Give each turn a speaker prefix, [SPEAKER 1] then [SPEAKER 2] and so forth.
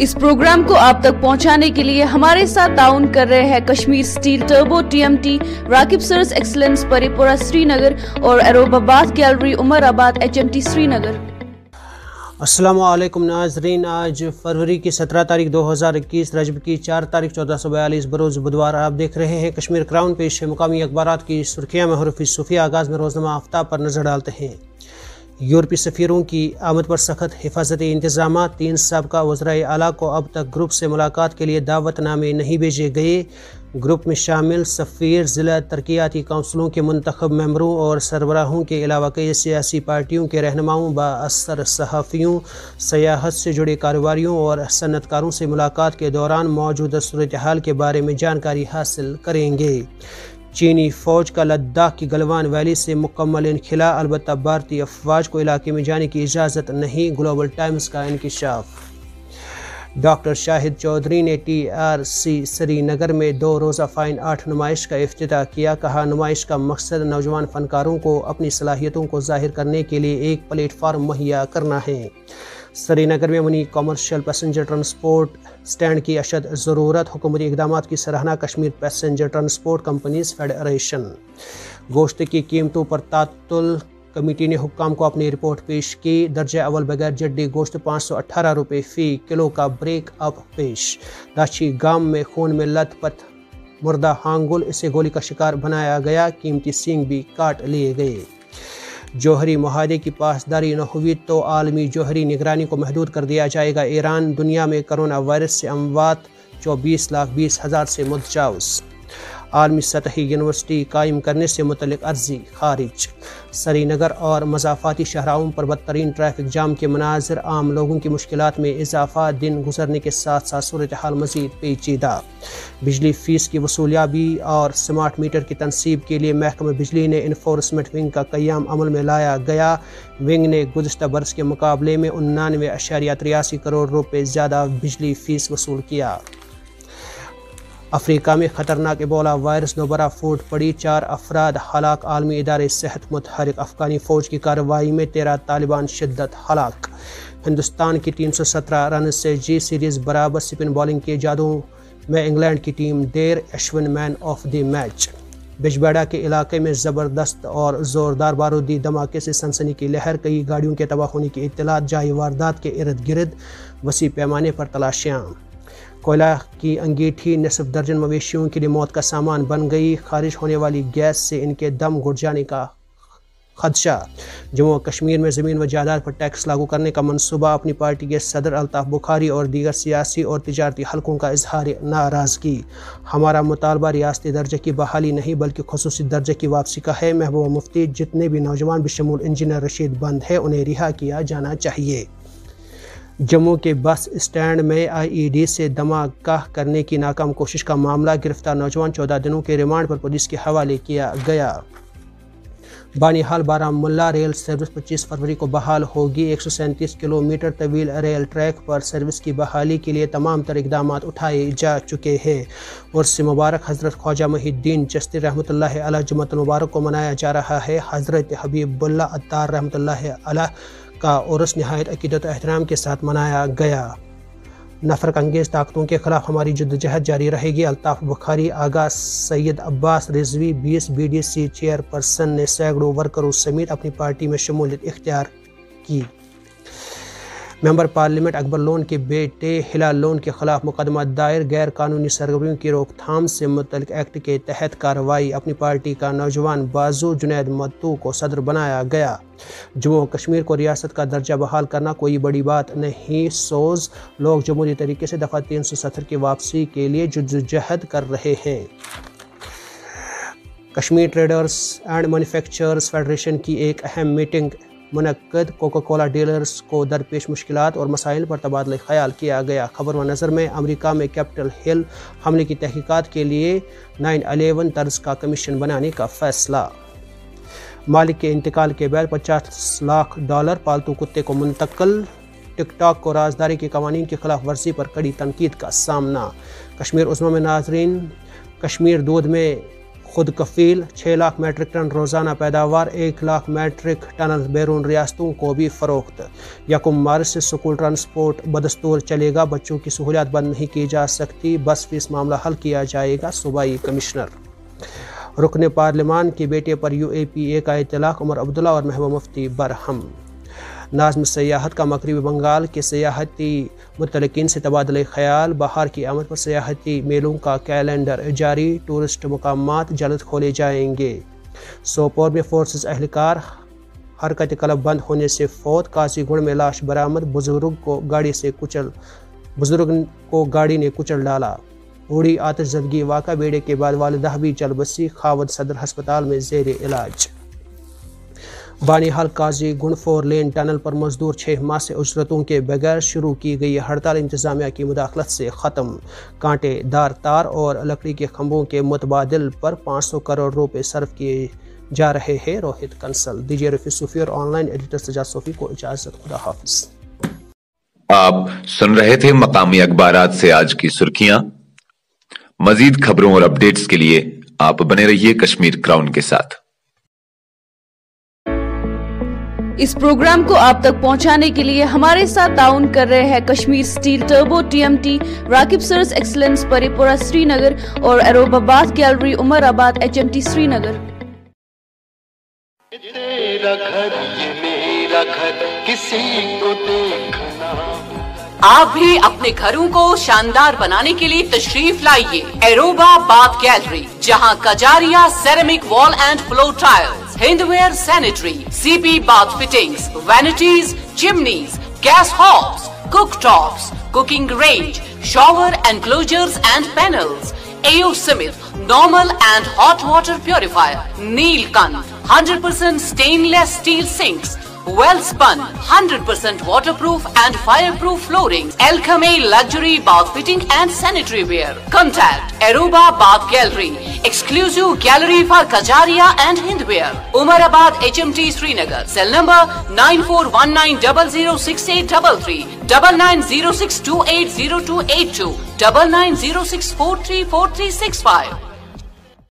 [SPEAKER 1] इस प्रोग्राम को आप तक पहुँचाने के लिए हमारे साथ ताउन कर रहे हैं Kashmir steel turbo TMT, Rakib sirs excellence, Paripura Srinagar और एरोबाबाद गैलरी उमर उमराबाद एचएमटी श्रीनगर।
[SPEAKER 2] असलम नाजरीन, आज फरवरी की 17 तारीख 2021 रजब की 4 तारीख चौदह सौ बयालीस, बरोज़ बुधवार। आप देख रहे हैं कश्मीर क्राउन पेश है मुकामी अखबार की सुर्खियाँ में, हरूफ सूफिया आगाज़ में रोजनामा आफ्ताब पर नज़र डालते हैं। यूरोपीय सफ़ीरों की आमद पर सख्त हिफाजती इंतज़ाम तीन सबका वज्रा अला को अब तक ग्रुप से मुलाकात के लिए दावतनामे नहीं भेजे गए। ग्रुप में शामिल सफ़ीर ज़िला तरक्याती काउंसिलों के मंतखब मेम्बरों और सरबराहों के अलावा कई सियासी पार्टियों के रहनुमाओं बासर सहाफ़ियों, सयाहत से जुड़े कारोबारियों और सनतकारों से मुलाकात के दौरान मौजूदा सूरत हाल के बारे में जानकारी हासिल करेंगे। चीनी फ़ौज का लद्दाख की गलवान वैली से मुकम्मल इनखला। अलबत् भारतीय अफवाज को इलाके में जाने की इजाज़त नहीं, ग्लोबल टाइम्स का इंकशाफ। डॉक्टर शाहिद चौधरी ने टी आर सी श्रीनगर में दो रोज़ा फ़ाइन आर्ट नुमाइश का अफ्ताह किया। कहा, नुमाइश का मकसद नौजवान फ़नकारों को अपनी सलाहियतों को ज़ाहिर करने के लिए एक प्लेटफार्म मुहैया करना है। श्रीनगर में mini commercial passenger transport stand की अशद ज़रूरत, हुकूमती इकदाम की सराहना, Kashmir passenger transport companies federation गोश्त की कीमतों पर तातुल कमेटी ने हुक्म को अपनी रिपोर्ट पेश की। दर्जा अवल बगैर जड्डी गोश्त पाँच सौ अठारह रुपये फ़ी, किलो का ब्रेक अप पेश। दाची गाँव में खून में लत लथपथ मुर्दा हांगुल, इसे गोली का शिकार बनाया गया। कीमती सिंग भी काट लिए गए। जौहरी माहे की पासदारी न हुई तो आलमी जौहरी निगरानी को महदूद कर दिया जाएगा। ईरान दुनिया में करोना वायरस से अमवात, चौबीस लाख बीस हज़ार से मुतजावज़ आलमी सतही यूनिवर्सिटी कायम करने से मुतलिक अर्जी खारिज। श्रीनगर और मजाफाती शहराओं पर बदतरीन ट्रैफ़िक जाम के मनाजर, आम लोगों की मुश्किल में इजाफा, दिन गुजरने के साथ साथ सूरत हाल मजीद पेचीदा। बिजली फ़ीस की वसूलियाबी और स्मार्ट मीटर की तनसीब के लिए महकमा बिजली ने इन्फोर्समेंट विंग का क्याम अमल में लाया गया। विंग ने गुजशत बरस के मुकाबले में उन्नानवे अशारिया तिरासी करोड़ रुपये ज़्यादा बिजली फ़ीस वसूल किया। अफ्रीका में ख़तरनाक एबोला वायरस दोबारा फूट पड़ी। चार अफराद हलाक। आलमी इदारे सेहत मुतहरक अफ़गानी फ़ौज की कार्रवाई में तेरह तालिबान शिद्दत हलाक। हिंदुस्तान की तीन सौ सत्रह रन से जी सीरीज़ बराबर स्पिन बॉलिंग के जादू में इंग्लैंड की team there Ashwin man of the match. Bijbehara के इलाके में ज़बरदस्त और ज़ोरदार बारूदी धमाके से सनसनी की लहर, कई गाड़ियों के तबाह होने की इतलात जाई वारदात के इर्द गिर्द वसी पैमाने पर तलाशियाँ। कोयला की अंगीठी नसफ दर्जन मवेशियों के लिए मौत का सामान बन गई। खारिज होने वाली गैस से इनके दम घुट जाने का खदशा। जम्मू और कश्मीर में ज़मीन व जायदाद पर टैक्स लागू करने का मनसूबा अपनी पार्टी के सदर अल्ताफ़ बुखारी और दीगर सियासी और तजारती हलकों का इजहार नाराज़गी। हमारा मुतालबा रियासती दर्जे की बहाली नहीं, बल्कि खसूस दर्जे की वापसी का है। महबूबा मुफ्ती जितने भी नौजवान बशमूल इंजीनियर रशीद बंद है, उन्हें रिहा किया जाना चाहिए। जम्मू के बस स्टैंड में आईईडी से धमाका करने की नाकाम कोशिश का मामला, गिरफ़्तार नौजवान चौदह दिनों के रिमांड पर पुलिस के हवाले किया गया। बानीहाल बारामुल्ला रेल सर्विस 25 फरवरी को बहाल होगी। एक सौ सैंतीस किलोमीटर तवील रेल ट्रैक पर सर्विस की बहाली के लिए तमाम तर इकदाम उठाए जा चुके हैं। और से मुबारक हज़रत ख्वाजा महिद्दीन चस्ती रहमत जुमत मुबारक को मनाया जा रहा है। हज़रत हबीबुल्ला अत्तार रहमत का उर्स नहायत अकीदत एहतराम के साथ मनाया गया। नफरत अंगेज़ ताकतों के ख़िलाफ़ हमारी जद्दोजहद जारी रहेगी। अल्ताफ़ बुखारी, आगा सैयद अब्बास रिजवी बीस बी डी सी चेयरपर्सन ने सैकड़ों वर्करों समेत अपनी पार्टी में शमूलियत इख्तियार की। मेंबर पार्लियामेंट अकबर लोन के बेटे हिला लोन के खिलाफ मुकदमा दायर गैर कानूनी सरगर्मियों की रोकथाम से मुतल एक्ट के तहत कार्रवाई। अपनी पार्टी का नौजवान बाजू जुनेद मत्तू को सदर बनाया गया। जम्मू कश्मीर को रियासत का दर्जा बहाल करना कोई बड़ी बात नहीं, सोज लोग जमहूरी तरीके से दफ़ा तीन सौ सत्तर की वापसी के लिए जद्दोजहद कर रहे हैं। Kashmir traders and manufacturers federation की एक अहम मीटिंग मनद कोका कोला डीलर्स को दरपेश मुश्किल और मसाइल पर तबादला ख्याल किया गया। खबर व नज़र में अमरीका में कैपिटल हिल हमले की तहकीक़त के लिए नाइन अलेवन तर्ज का कमीशन बनाने का फैसला। मालिक के इंतकाल के बाद पचास लाख डॉलर पालतू कुत्ते को मुंतकल। टिकटॉक को राजदारी के कवानीन की खिलाफ वर्जी पर कड़ी तनकीद का सामना। कश्मीर उस्मा में नाजरीन, कश्मीर दूध में खुद कफील छः लाख मैट्रिक टन रोज़ाना पैदावार, एक लाख मैट्रिक टन बैरून रियासतों को भी फ़रोख्त। यकुम मार्च से स्कूल ट्रांसपोर्ट बदस्तूर चलेगा, बच्चों की सहूलियात बंद नहीं की जा सकती, बस फ़ीस मामला हल किया जाएगा, सूबाई कमिश्नर। रुकन पार्लिमान के बेटे पर यू ए पी ए का इतलाक, उमर अब्दुल्ला और महबूब मुफ्ती बरहम। नाजम सयाहत का मगरबी बंगाल के सयाहती मुतलकिन से तबादला ख्याल। बाहर की आमद पर सयाहती मेलों का कैलेंडर जारी। टूरिस्ट मकाम जल्द खोले जाएँगे। सोपोर में फोर्सेस अहलकार, हरकत कलब बंद होने से फौत काजीगुड़ में लाश बरामद। बुज़ुर्ग को गाड़ी से कुचल, बुज़ुर्ग को गाड़ी ने कुचल डाला। उड़ी आतशजदगी वाक़ा बेड़े के बाद वालदा भी चल बसी। खावद सदर हस्पताल में जेर इलाज। बानीहाल काजी गुणफोर लेन टनल पर मजदूर छः माह से उजरतों के बगैर शुरू की गई हड़ताल इंतजामिया की मुदाखलत से ख़त्म। कांटे, दार, तार और लकड़ी के खंभों के मुतबादल पर 500 करोड़ रुपए सर्व किए जा रहे हैं, रोहित कंसल। दीजिए रफी सूफी और ऑनलाइन एडिटर सजा सूफी को इजाज़त, खुदा हाफिज।
[SPEAKER 3] आप सुन रहे थे मकामी अखबार से आज की सुर्खियाँ। मजीद खबरों और अपडेट्स के लिए आप बने रहिए कश्मीर क्राउन के साथ।
[SPEAKER 1] इस प्रोग्राम को आप तक पहुँचाने के लिए हमारे साथ ताउन कर रहे हैं Kashmir steel turbo TMT, Rakib sirs excellence, Paripura Srinagar और एरोबाबाद गैलरी उमर आबाद एच श्रीनगर।
[SPEAKER 4] आप भी अपने घरों को शानदार बनाने के लिए तशरीफ़ लाइए एरोबा बाथ गैलरी, जहाँ Kajaria ceramic wall and floor tiles Hindware sanitary, CP bath fittings, vanities, chimneys, gas hobs, cooktops, cooking range, shower enclosures and panels, AO Smith, normal and hot water purifier, Neelkant, 100% stainless steel sinks, well spun, 100% waterproof and fireproof flooring. Elkame luxury bath fitting and sanitary wear. Contact Aruba Bath Gallery. Exclusive gallery for Kajaria and Hindwear. Umarabad HMT Srinagar. Cell number 9419006833. 9906280282.